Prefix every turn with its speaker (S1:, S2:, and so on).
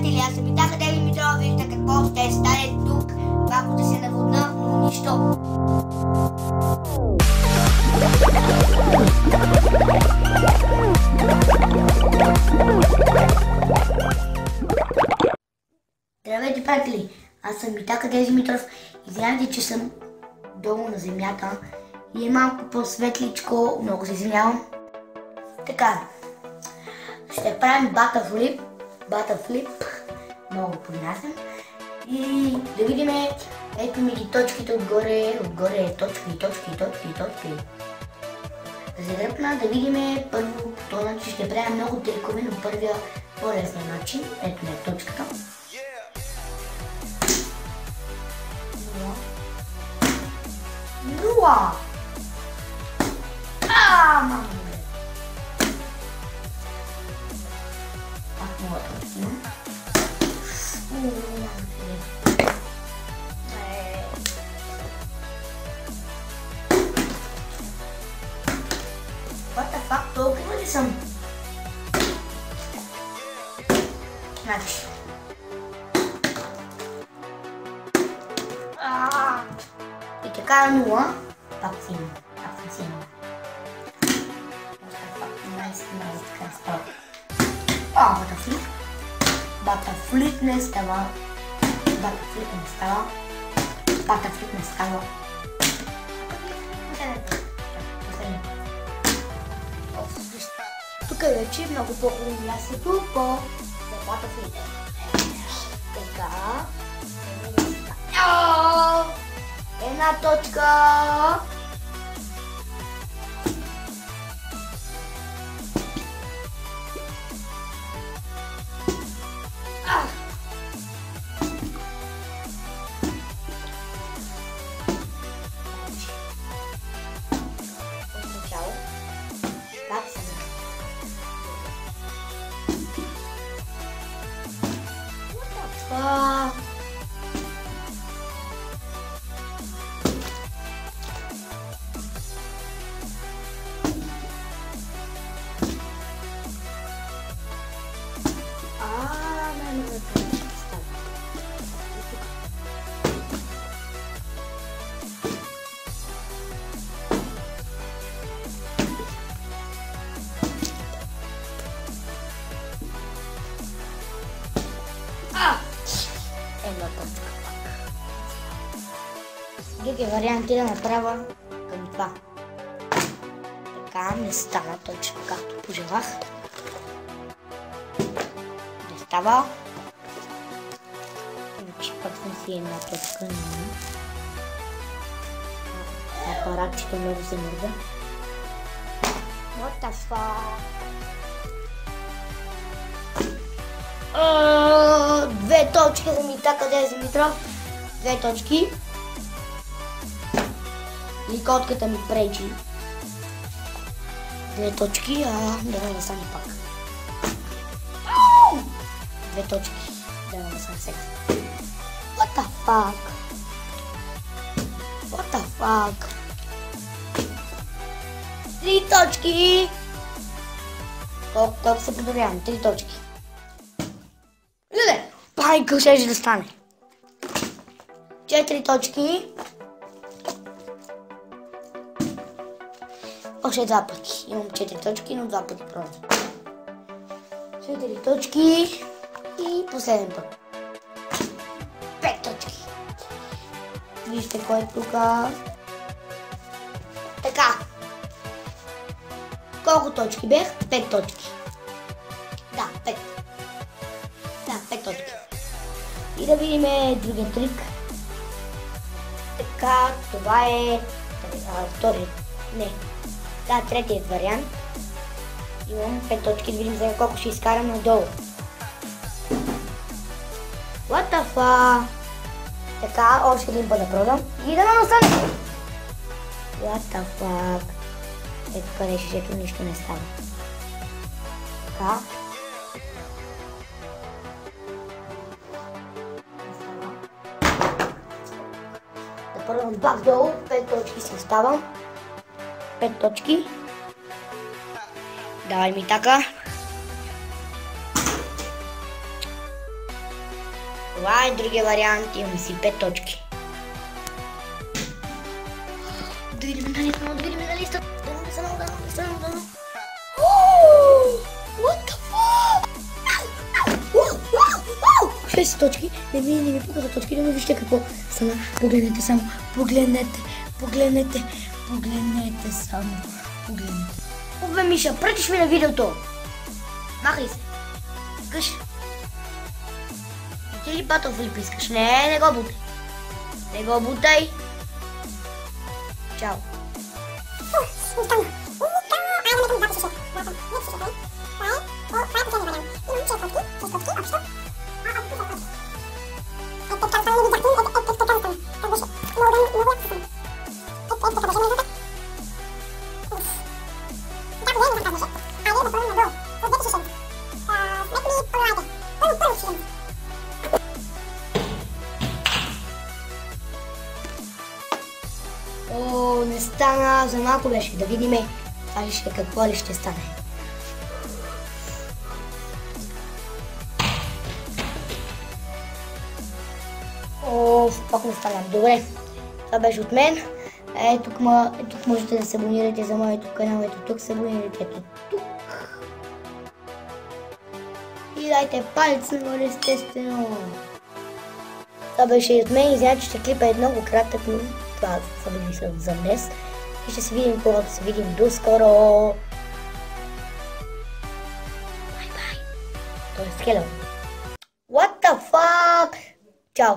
S1: приятели, аз съм и така Дели Митров, вижте какво ще стане тук. Малко да се наводна, но нищо. Здравейте, приятели! Аз съм и така Дези Митров. Извинявайте, че съм долу на земята и е малко по-светличко, много се извинявам. Така, ще правим бата флип, бата флип, много поднасям. И да видим, ето ми ги точките отгоре, отгоре точки, точки, точки, точки. Дръпна, да видим първо по този начин ще правя много трикове, но първия по-лесния начин. Ето ми е точката. Нула! А, мама! Толкова ли съм? Значи. А, И така на нула. Пак си има. Пак съм си има. Наистина, така става. А, батафлип. Батафлип не става. Батафлип не става. Батафлип не става. Тук е вече много по-хубаво мястото по батафлип. Така. Една точка. Една точка пак. Другия да направя към това. Така не стана точно както пожелах. Не става. Значи пак съм си една точка. няма. Апаратчето много се мърда. What the fuck? А, Две точки за мита, къде е Димитров? Две точки. Ликотката ми пречи. Две точки, а да не стане пак. Две точки. Да не стане сега. What the fuck? What the fuck? Три точки! Колко, колко се подобрявам? Три точки. Пайка ще да стане. Четири точки. Още два пъти. Имам четири точки, но два пъти просто. Четири точки. И последен път. Пет точки. Вижте кой е тук. Така. Колко точки бех? Пет точки. Да видим другия трик. Така, това е а, втори. Не. Да, третият вариант. Имам пет точки, да видим за колко ще изкарам надолу. What the fuck? Така, още един път да пробвам. И да настане. What the fuck? Ето къде шишето нищо не става. Така. Пробвам пак долу. Пет точки си оставам. Пет точки. Давай ми така. Това е другия вариант, имам си 5 точки. Да видим дали сме, да видим дали сте. Дано да са много, 6 точки, не ми, не ми показва точки, не ми вижте какво стана. Погледнете само, погледнете, погледнете, погледнете само, погледнете. Обе, Миша, пратиш ми на видеото. Махай се. Искаш? Ти ли Battlefield искаш? Не, не го бутай. Не го бутай. Чао. О, не стана, за малко беше. Да видим това ли ще, какво ли ще стане. О, пак не стана. Добре, това беше от мен. Е, тук, ма, е, тук можете да се абонирате за моето канал. Ето тук се абонирате. Ето тук. И дайте палец нагоре, естествено. Това беше и от мен. Извинявай, че клипа е много кратък, но това са били за днес. И ще се видим, когато се видим до скоро. Бай-бай. Тоест, hello. What the fuck? Чао.